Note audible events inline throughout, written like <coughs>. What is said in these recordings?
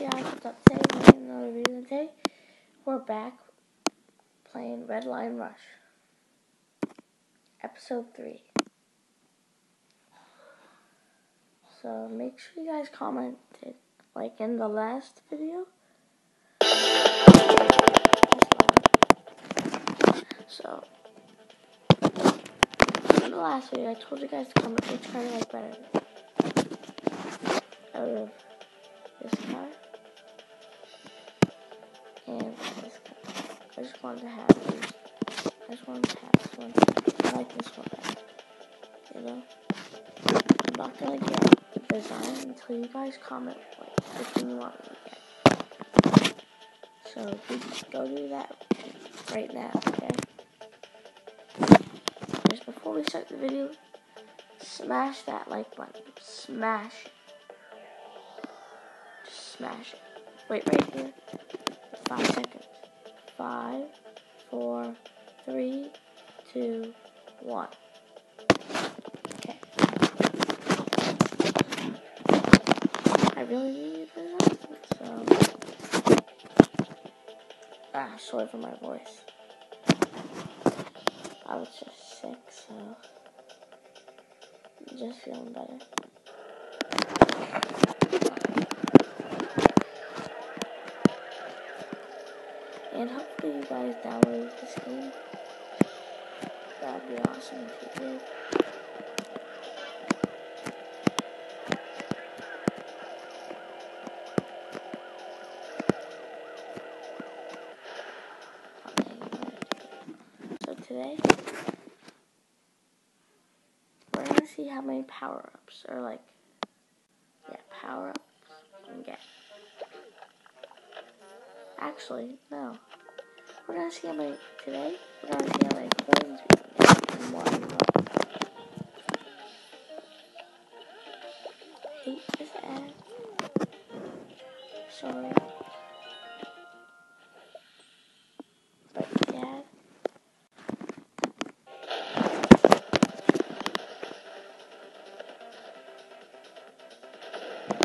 guys, what's up today? Another video today. We're back playing Redline Rush. Episode 3. So make sure you guys commented like in the last video. So in the last video I told you guys to comment which card you like better. Just wanted to have these. I just to have this one. I like this one. You know? I'm not gonna get the design until you guys comment like which one you want me to get. So go do that right now, okay? Just before we start the video, smash that like button. Smash it smash it. Wait right here. Five seconds. Five, four, three, two, one. Okay. I really need this, so. Ah, sorry for my voice. I was just sick, so. I'm just feeling better. You guys download this game. That'd be awesome if you did. So today, we're gonna see how many power-ups, or like, yeah, power-ups we can get. Actually, no. We're gonna see how many today. We're gonna see how many coins we can get in one run. Hate. Sorry. But yeah.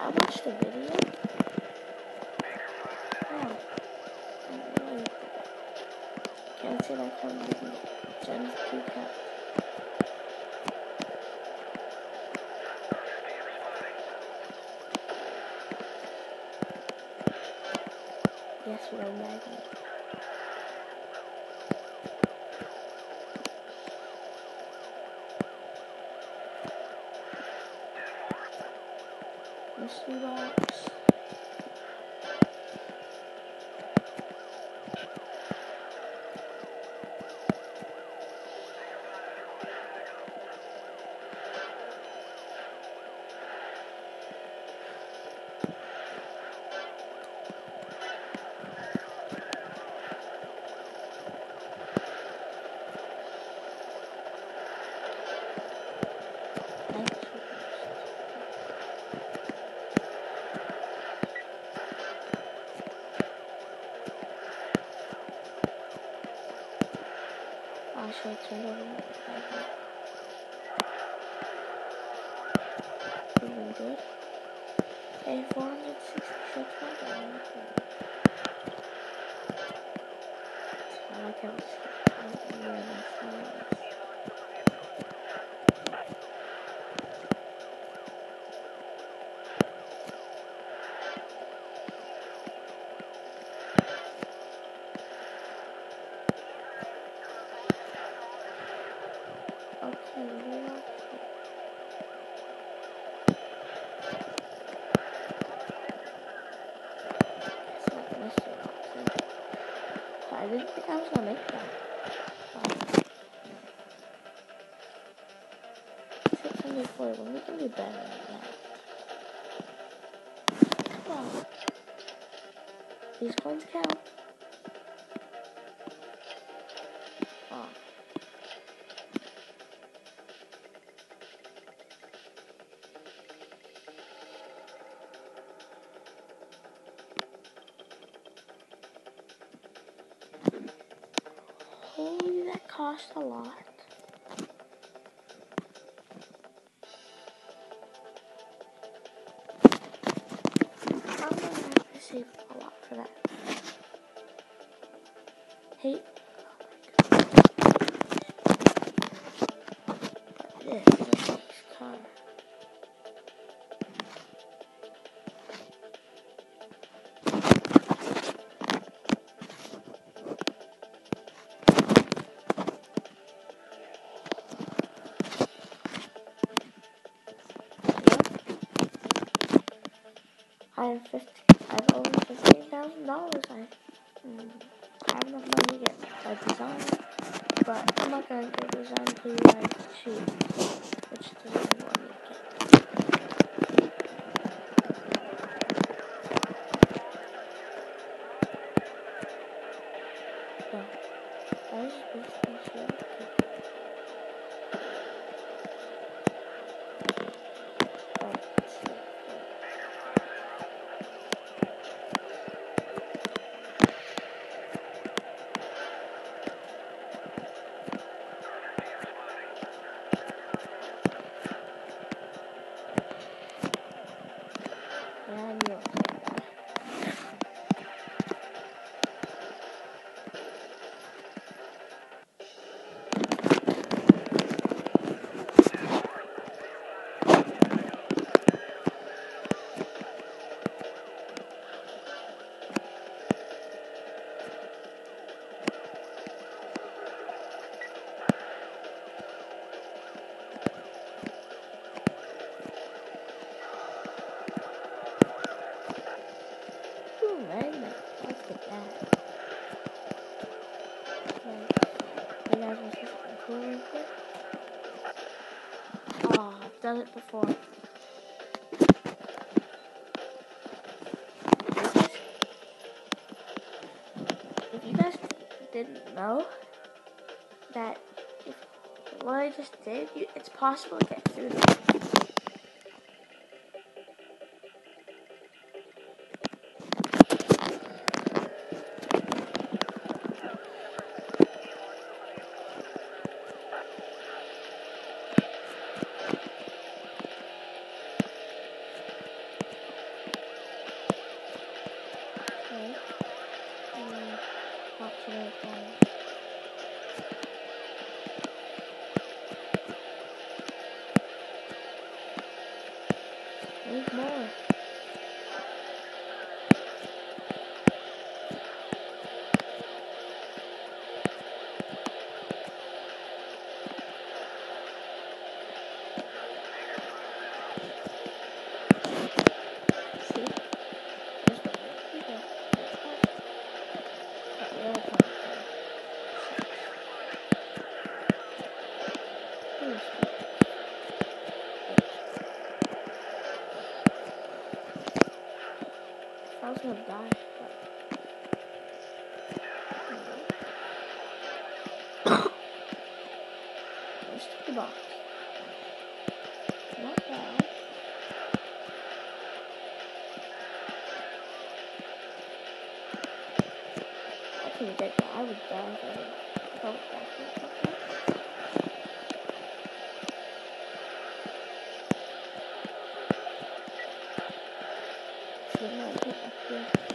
I watched the video. Oh. I really get. Gems do count. Yes, we're magnet. Mystery box. Oh, should I turn over iPad? Feeling good. Okay, 466 dollars. I like how So I didn't think I was gonna make that. Wow. 641, we can do better. Come on. These coins count. saved a lot for that. Hey. This car. I have 50 I've over fifteen thousand dollars. I have enough money to get a design, but I'm not gonna get a design till you guys see which doesn't want. Done it before. If you guys didn't know that if what I just did, you, it's possible to get through this. I was gonna die, but <coughs> let's take the box. Not bad. I couldn't get that. I would die if I like that. Should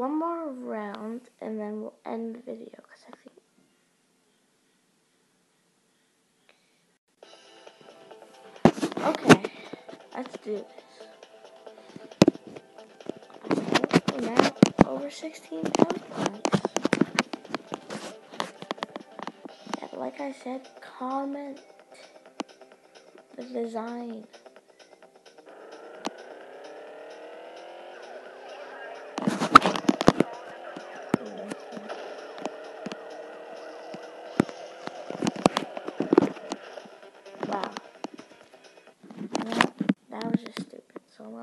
one more round and then we'll end the video because I think Okay, let's do this. We're now over 16,000 like I said, comment the design.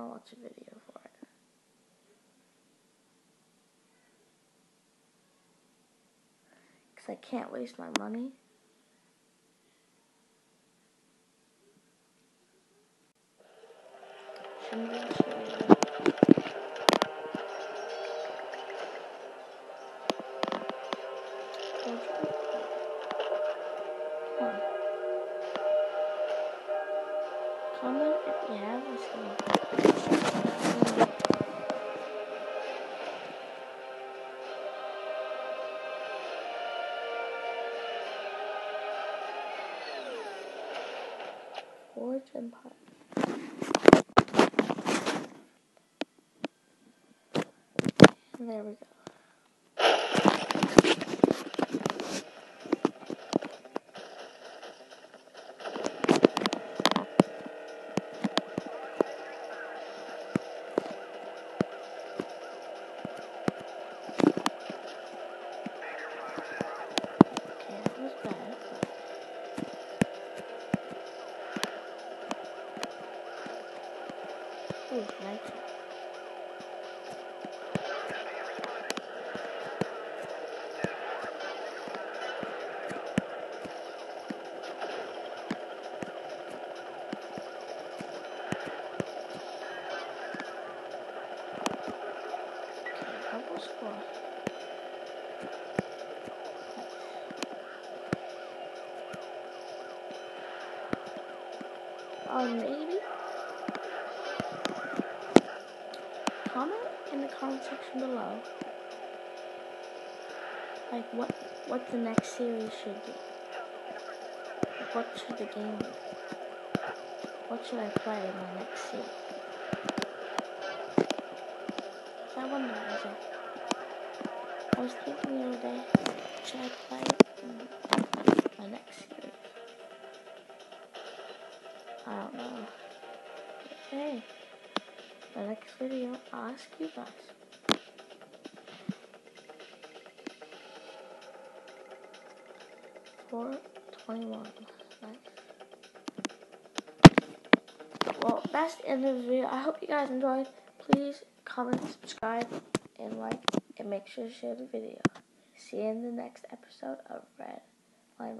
Gonna watch a video for it. Because I can't waste my money. There we go. Comment section below like what what the next series should be. What should the game be? What should I play in my next series? I wonder it I was thinking the other day, should I play my next series? I don't know. Hey, the next video, I'll ask you guys. Four twenty-one. Nice. Well, that's the end of the video. I hope you guys enjoyed. Please comment, subscribe, and like, and make sure to share the video. See you in the next episode of Red.